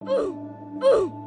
嗯嗯。